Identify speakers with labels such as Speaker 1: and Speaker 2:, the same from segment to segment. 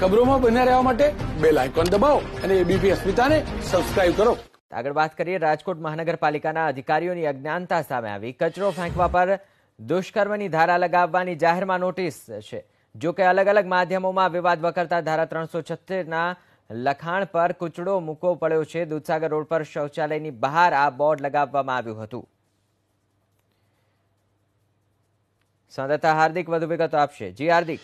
Speaker 1: ખબરોમાં બન્યા રહેવા માટે બેલ આઇકોન દબાવો અને એબીપી અસ્મિતાને સબસ્ક્રાઇબ કરો.
Speaker 2: આગળ વાત કરીએ, રાજકોટ મહાનગરપાલિકાના અધિકારીઓની અજ્ઞાનતા સામે આવી. કચરો ફેંકવા પર દુષ્કર્મની ધારા લગાવવાની જાહેરમાં નોટિસ છે. જો કે અલગ અલગ માધ્યમોમાં વિવાદ વકરતા ધારા ત્રણસો છત્તેરના લખાણ પર કૂચડો મૂકવો પડ્યો છે. દૂધસાગર રોડ પર શૌચાલયની બહાર આ બોર્ડ લગાવવામાં આવ્યું હતું. સંવાદદાતા હાર્દિક વધુ વિગતો આપશે. જી, હાર્દિક.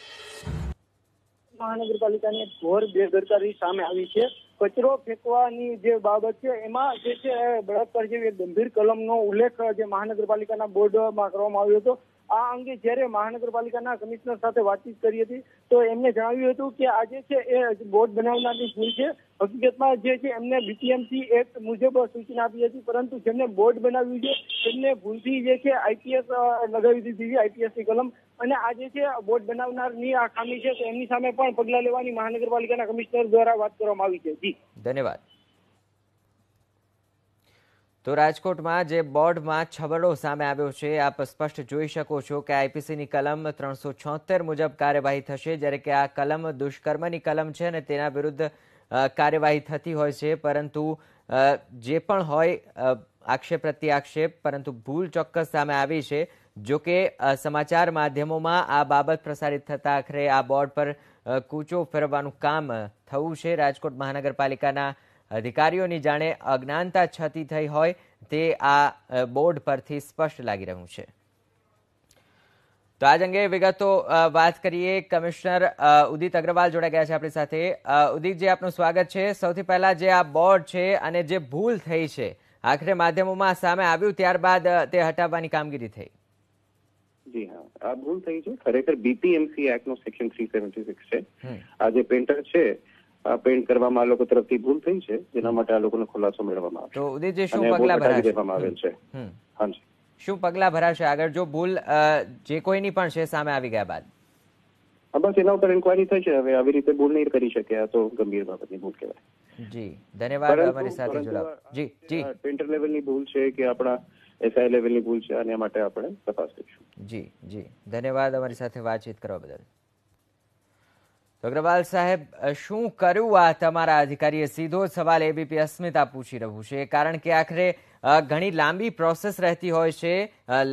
Speaker 3: મહાનગરપાલિકાની ઘોર બેદરકારી સામે આવી છે. કચરો ફેંકવાની જે બાબત છે, એમાં જે છે બળાત્કાર જેવી ગંભીર કલમનો ઉલ્લેખ જે મહાનગરપાલિકાના બોર્ડમાં કરવામાં આવ્યો હતો. આ અંગે જ્યારે મહાનગરપાલિકાના કમિશનર સાથે વાતચીત કરી હતી, તો એમને જણાવ્યું હતું કે આ છે એ બોર્ડ બનાવનારની ભૂલ છે. હકીકતમાં જે છે એમને બીપીએમસી એક્ટ મુજબ સૂચના આપી હતી, પરંતુ જેમને બોર્ડ બનાવ્યું છે, તેમને ભૂલથી જે છે આઈપીએસ લગાવી દીધી છે આઈપીએસની કલમ. અને આ જે છે બોર્ડ બનાવનારની આ ખામી છે, તો એમની સામે પણ પગલાં લેવાની મહાનગરપાલિકાના કમિશનર દ્વારા વાત કરવામાં આવી છે. જી.
Speaker 2: ધન્યવાદ. તો રાજકોટમાં જે બોર્ડમાં છબરડો સામે આવ્યો છે, આપ સ્પષ્ટ જોઈ શકો છો કે આઈપીસીની કલમ ત્રણસો છોતેર મુજબ કાર્યવાહી થશે. જ્યારે કે આ કલમ દુષ્કર્મની કલમ છે અને તેના વિરુદ્ધ કાર્યવાહી થતી હોય છે. પરંતુ જે પણ હોય આક્ષેપ પ્રત્યે આક્ષેપ પરંતુ ભૂલ ચોક્કસ સામે આવી છે. જો કે સમાચાર માધ્યમોમાં આ બાબત પ્રસારિત થતા આખરે આ બોર્ડ પર કૂચો ફેરવવાનું કામ થયું છે. રાજકોટ મહાનગરપાલિકાના અધિકારીઓની જાણે અજ્ઞાનતા છતી થઈ હોય તે આ બોર્ડ પરથી સ્પષ્ટ લાગી રહ્યું છે. તો આજ અંગે વિગતો વાત કરીએ કમિશનર ઉદિત અગ્રવાલ જોડાઈ ગયા છે આપણી સાથે. ઉદિતજી આપનું સ્વાગત છે. સૌથી પહેલા જે આ બોર્ડ છે અને જે ભૂલ થઈ છે આખરે માધ્યમોમાં સામે આવ્યું ત્યારબાદ તે હટાવવાની કામગીરી થઈ.
Speaker 4: જી હા. આ ભૂલ થઈ છે. ખરેખર બીપીએમસી એક્ટ નો સેક્શન થ્રી સેવન્ટી સિક્સ છે આ જે પેન્ટર છે પેન્ટ કરવામાં આ લોકો તરફથી ભૂલ થઈ છે જેના માટે આ લોકોનો ખુલાસો મેળવવામાં
Speaker 2: તો ઉદયજી શું પગલા ભરાશે?
Speaker 4: દેવામાં આવેલ છે. હાજી.
Speaker 2: શું પગલા ભરાશે આગળ? જો ભૂલ જે કોઈની પણ છે સામે આવી ગયા બાદ.
Speaker 4: બસ એના ઉપર ઇન્કવાયરી થઈ છે. હવે આવી રીતે ભૂલ નહીં કરી શકે. આ તો ગંભીર બાબતની ભૂલ કહેવાય.
Speaker 2: જી. ધન્યવાદ અમારી સાથે જોડાવ. જી જી.
Speaker 4: પેન્ટર લેવલની ભૂલ છે કે આપણા એસઆઈ લેવલની ભૂલ છે અને માટે આપણે તપાસ કરીશું.
Speaker 2: જી જી. ધન્યવાદ અમારી સાથે વાતચીત કરવા બદલ. અગ્રવાલ સાહેબ શું કર્યું આ તમારા અધિકારીએ? સીધો સવાલ એબીપી અસ્મિતા પૂછી રહ્યું છે. કારણ કે આખરે ઘણી લાંબી પ્રોસેસ રહેતી હોય છે.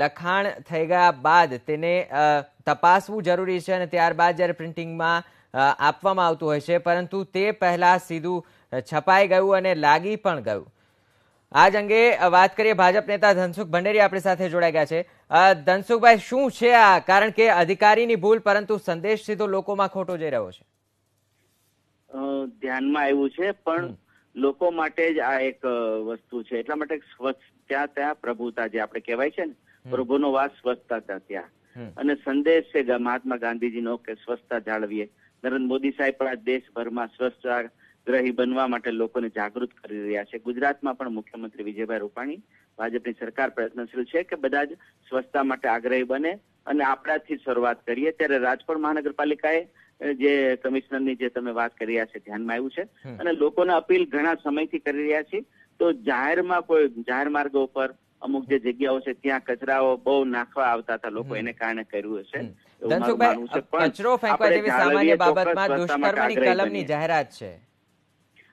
Speaker 2: લખાણ થઈ ગયા બાદ તેને તપાસવું જરૂરી છે અને ત્યારબાદ જ્યારે પ્રિન્ટિંગમાં આપવામાં આવતું હોય છે. પરંતુ તે પહેલા સીધું છપાઈ ગયું અને લાગી પણ ગયું. આજ અંગે વાત કરીએ ભાજપ નેતા ધનસુખ ભંડેરી આપણી સાથે જોડાઈ ગયા છે. ધનસુખભાઈ શું છે આ? કારણ કે અધિકારીની ભૂલ પરંતુ સંદેશ સીધો લોકોમાં ખોટો જઈ રહ્યો છે.
Speaker 5: ધ્યાનમાં આવ્યું છે પણ લોકો માટે જ આ એક વસ્તુ છે. એટલા માટે સ્વચ્છ ત્યાં ત્યાં પ્રભુતા જે આપણે કહેવાય છે ને પ્રભુનો વાસ સ્વચ્છતા ત્યાં ત્યાં. અને સંદેશ છે મહાત્મા ગાંધીજીનો કે સ્વચ્છતા જાળવીએ. નરેન્દ્ર મોદી સાહેબ પણ આ દેશભરમાં સ્વચ્છતા ગ્રહી બનવા માટે લોકોને જાગૃત કરી રહ્યા છે. ગુજરાતમાં પણ મુખ્યમંત્રી વિજયભાઈ રૂપાણી ભાજપની સરકાર પ્રયત્નશીલ છે કે બધા જ સ્વચ્છતા માટે આગ્રહી બને અને આપણાથી શરૂઆત કરીએ. ત્યારે રાજકોટ મહાનગરપાલિકાએ જે કમિશનરની જે તમે વાત કરી રહ્યા છે ધ્યાનમાં આવ્યું છે અને લોકોને અપીલ ઘણા સમયથી કરી રહ્યા છે. તો જાહેરમાં કોઈ જાહેર માર્ગો ઉપર અમુક જે જગ્યાઓ છે ત્યાં કચરાઓ બહુ નાખવા આવતા હતા લોકો એને કારણે કર્યું હશે.
Speaker 2: ધનસુખભાઈ કચરો ફેંકવા જેવી સામાન્ય બાબતમાં દુષ્કર્મની કલમની જાહેરાત છે.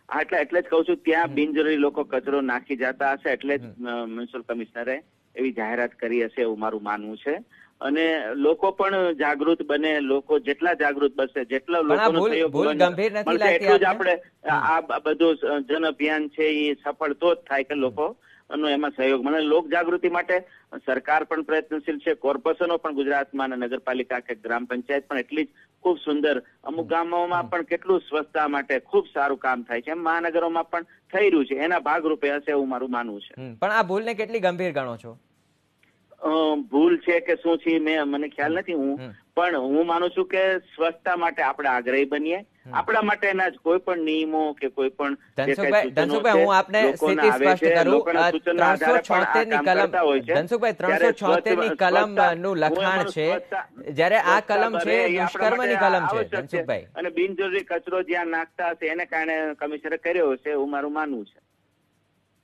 Speaker 5: એટલે એટલે જ કહું છું ત્યાં બિનજરૂરી લોકો કચરો નાખી જતા હશે એટલે જ મ્યુનિસિપલ કમિશનરે એવી જાહેરાત કરી હશે એવું મારું માનવું છે. અને લોકો પણ જાગૃત બને લોકો જેટલા જાગૃત બનશે જેટલા લોકોનો સહયોગ
Speaker 2: ભૂલ
Speaker 5: બને-
Speaker 2: ગંભીર નથી
Speaker 5: મળશે એટલું જ આપણે આ બધું જન અભિયાન છે એ સફળ તો જ થાય કે લોકો નો એમાં સહયોગ મળે. લોક જાગૃતિ માટે સરકાર પણ પ્રયત્નશીલ છે. કોર્પોરેશનો પણ ગુજરાતમાં અને નગરપાલિકા કે ગ્રામ પંચાયત પણ એટલી જ ખૂબ સુંદર. અમુક ગામોમાં પણ કેટલું સ્વચ્છતા માટે ખૂબ સારું કામ થાય છે. એમ મહાનગરોમાં પણ થઈ રહ્યું છે. એના ભાગરૂપે હશે એવું મારું માનવું છે.
Speaker 2: પણ આ ભૂલને કેટલી ગંભીર ગણો છો?
Speaker 5: ભૂલ છે કે શું છે મેં મને ખ્યાલ નથી હું. પણ હું માનું છું કે સ્વચ્છતા માટે આપણે આગ્રહી બનીએ. આપણા માટેના જ કોઈ પણ નિયમો કે કોઈ પણ
Speaker 2: ધનસુખભાઈ હું આપને સ્થિતિ સ્પષ્ટ કરું. ત્રણસો
Speaker 5: છોતેરની
Speaker 2: કલમ. ધનસુખભાઈ ત્રણસો છોતેરની
Speaker 5: કલમનું
Speaker 2: લખાણ છે. જ્યારે આ કલમ છે દુષ્કર્મ
Speaker 5: માટે
Speaker 2: કલમ છે. ધનસુખભાઈ.
Speaker 5: અને બિનજરૂરી કચરો જ્યાં નાખતા હશે એને કારણે કમિશનરે કર્યો હશે એવું મારું માનવું છે.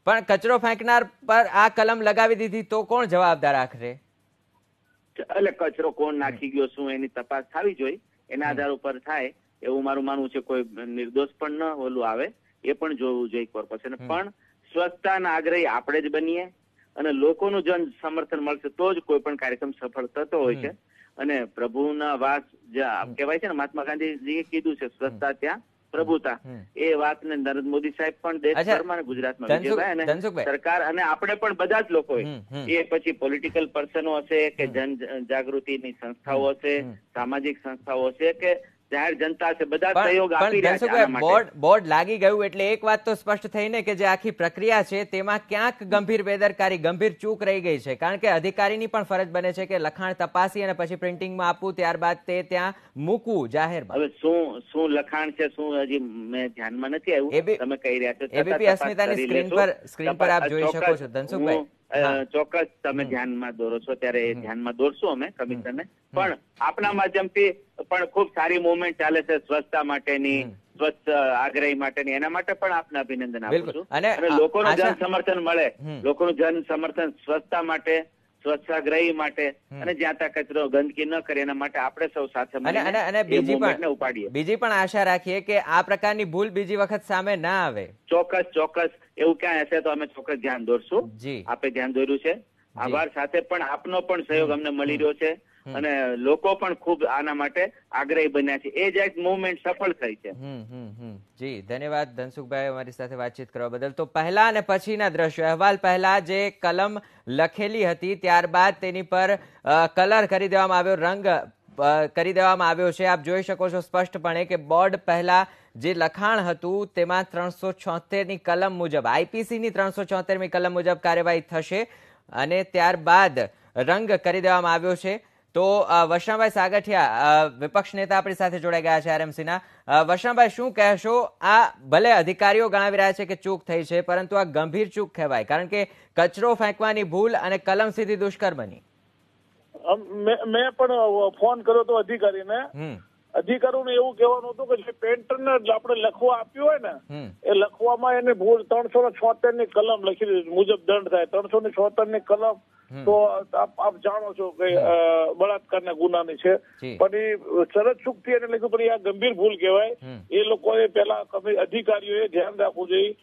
Speaker 2: પણ કચરો ફેંકનાર પર આ કલમ લગાવી દીધી તો કોણ જવાબદાર આખરે?
Speaker 5: એટલે કચરો કોણ નાખી ગયો શું એની તપાસ થવી જોઈએ? એના આધાર ઉપર થાય એવું મારું માનવું છે કોઈ નિર્દોષ પણ ન ઓલું આવે એ પણ જોવું જોઈએ કોર્પોરેશન પણ સ્વચ્છતાના આગ્રહી આપણે જ બનીએ અને લોકોનું જન સમર્થન મળશે તો જ કોઈ પણ કાર્યક્રમ સફળ થતો હોય છે. અને પ્રભુના વાસ જે કહેવાય છે ને મહાત્મા ગાંધીજીએ કીધું છે સ્વચ્છતા ત્યાં પ્રભુતા.
Speaker 2: એ
Speaker 5: એ વાતને નરેન્દ્ર મોદી સાહેબ પણ દેશભરમાં અને ગુજરાતમાં વિજયભાઈ અને સરકાર અને આપણે પણ બધા જ લોકોએ
Speaker 2: હમ.
Speaker 5: એ પછી પોલિટિકલ પર્સનો હશે કે જન જાગૃતિની સંસ્થાઓ હશે સામાજિક સંસ્થાઓ હશે કે જાહેર જનતા છે બધા સહયોગ આપી રહ્યા છે
Speaker 2: બોર્ડ બોર્ડ લાગી ગયું એટલે એક વાત તો સ્પષ્ટ થઈ ને કે જે આખી પ્રક્રિયા છે તેમાં ક્યાંક ગંભીર બેદરકારી ગંભીર ચૂક રહી ગઈ છે. કારણ કે અધિકારીની પણ ફરજ બને છે કે લખાણ તપાસી અને પછી પ્રિન્ટિંગમાં આપવું ત્યારબાદ તે ત્યાં મૂકવું જાહેરમાં.
Speaker 5: હવે શું શું લખાણ છે શું હજી મેં ધ્યાનમાં નથી આવ્યું. તમે કહી રહ્યા છો એબીપી
Speaker 2: અસ્મિતાની સ્ક્રીન પર- સ્ક્રીન પર આપ જોઈ શકો છો, ધનસુખભાઈ.
Speaker 5: ચોક્કસ તમે ધ્યાનમાં દોરો છો ત્યારે ધ્યાનમાં દોરશું અમે કમિશનને પણ આપના માધ્યમથી પણ ખૂબ સારી મુવમેન્ટ ચાલે છે સ્વચ્છતા માટેની સ્વચ્છ આગ્રહી માટેની. એના માટે પણ આપને અભિનંદન આપું છું.
Speaker 2: અને
Speaker 5: લોકોનું જન સમર્થન મળે. લોકોનું જન સમર્થન સ્વચ્છતા માટે સ્વચ્છાગ્રહી માટે અને જ્યાં ત્યાં કચરો ગંદકી ન કરે એના માટે આપણે સૌ સાથે
Speaker 2: અને અને બીજી પણ
Speaker 5: ઉપાડીએ.
Speaker 2: બીજી પણ આશા રાખીએ કે આ પ્રકારની ભૂલ બીજી વખત સામે ના આવે.
Speaker 5: ચોક્કસ ચોક્કસ. એવું ક્યાં હશે તો અમે ચોક્કસ ધ્યાન દોરશું. આપે ધ્યાન દોર્યું છે. આભાર સાથે પણ આપનો પણ સહયોગ અમને મળી રહ્યો છે. અને લોકો પણ ખૂબ આના માટે આગ્રહી બન્યા છે. એ જ એક મુવમેન્ટ સફળ થઈ છે.
Speaker 2: જી ધન્યવાદ ધનસુખભાઈ અમારી સાથે વાતચીત કરવા બદલ. તો પહેલા અને પછીના દ્રશ્યો. અહેવાલ પહેલા જે કલમ લખેલી હતી ત્યારબાદ તેની પર કલર કરી દેવામાં આવ્યો રંગ કરી દેવામાં આવ્યો છે. આપ જોઈ શકો છો સ્પષ્ટપણે કે બોર્ડ પહેલા જે લખાણ હતું તેમાં ત્રણસો છોતેરની કલમ મુજબ આઈપીસીની ત્રણસો છોતેરમી કલમ મુજબ કાર્યવાહી થશે અને ત્યારબાદ રંગ કરી દેવામાં આવ્યો છે. તો અ, સાગઠિયા વિપક્ષ નેતા આપણી સાથે જોડાઈ ગયા છે આરએમસીના. અ, વૈષ્ણવભાઈ શું કહેશો? આ ભલે અધિકારીઓ ગણાવી રહ્યા છે કે ચૂક થઈ છે પરંતુ આ ગંભીર ચૂક કહેવાય કારણ કે કચરો ફેંકવાની ભૂલ અને કલમ સીધી દુષ્કર્મની.
Speaker 6: મેં પણ ફોન કર્યો તો અધિકારીને. અધિકારીઓને એવું કહેવાનું હતું કે જે પેન્ટરને આપણે લખવા આપ્યું હોય ને એ લખવામાં એને ભૂલ ત્રણસો ને છોતેરની કલમ લખી દીધી મુજબ દંડ થાય. ત્રણસો ને છોતેરની કલમ તો આપ જાણો છો કે અ, બળાત્કારના ગુનાની છે. પણ એ શરદ ચૂકતી એને લખ્યું પણ આ ગંભીર ભૂલ કહેવાય. એ લોકોએ પેલા અધિકારીઓએ ધ્યાન રાખવું જોઈએ.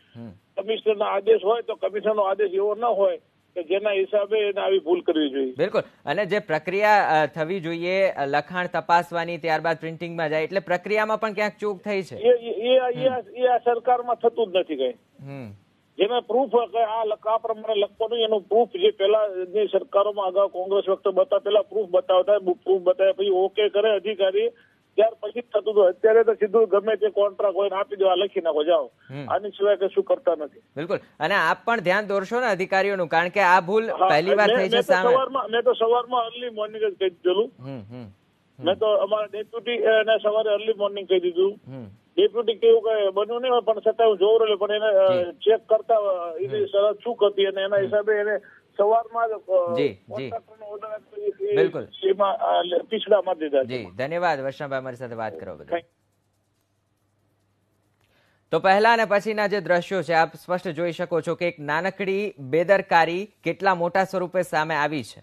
Speaker 6: કમિશનરના આદેશ હોય તો કમિશનરનો આદેશ એવો ન હોય કે જેના હિસાબે એને આવી ભૂલ કરવી જોઈએ.
Speaker 2: બિલકુલ. અને જે પ્રક્રિયા થવી જોઈએ લખાણ તપાસવાની ત્યારબાદ પ્રિન્ટિંગમાં જાય એટલે પ્રક્રિયામાં પણ ક્યાંક ચૂક થઈ છે.
Speaker 6: એ એ આ- સરકારમાં થતું જ નથી કઈ.
Speaker 2: જેમાં
Speaker 6: જેને પ્રૂફ કે આ લખ- આ પ્રમાણે લખવાનું એનું પ્રૂફ જે પેલા જે સરકારોમાં અગાઉ કોંગ્રેસ વખતે બતા પેલા પ્રૂફ બતાવતા પ્રૂફ બતાવ્યા પછી ઓકે કરે અધિકારી ત્યાર પછી થતું હતું. અત્યારે તો સીધું ગમે તે કોન્ટ્રાક્ટ હોય આપી દેવા લખી નાખો જાઓ. આની સિવાય કશું કરતા નથી.
Speaker 2: બિલકુલ. અને આપ પણ ધ્યાન દોરશો ને અધિકારીઓનું કારણ કે આ ભૂલ પહેલી વાર થઈ છે સામે.
Speaker 6: સવારમાં મેં તો સવારમાં અર્લી મોર્નિંગ જ કહી દીધેલું મેં તો અમારા ડેપ્યુટી ને સવારે અર્લી મોર્નિંગ કહી દીધું. ડેપ્યુટી કેવું કઈ બન્યું નહીં હોય પણ છતાં હું જોઉં રહ્યો પણ એને ચેક કરતા એની શરત શું હતી અને એના હિસાબે એને સવારમાં જ
Speaker 2: જી, બિલકુલ.
Speaker 6: એમાં અ, મારી દીધા
Speaker 2: જી ધન્યવાદ વર્ષાભાઈ અમારી સાથે વાત કરો બદલ તો પહેલા અને પછીના જે દ્રશ્યો છે આપ સ્પષ્ટ જોઈ શકો છો કે એક નાનકડી બેદરકારી કેટલા મોટા સ્વરૂપે સામે આવી છે.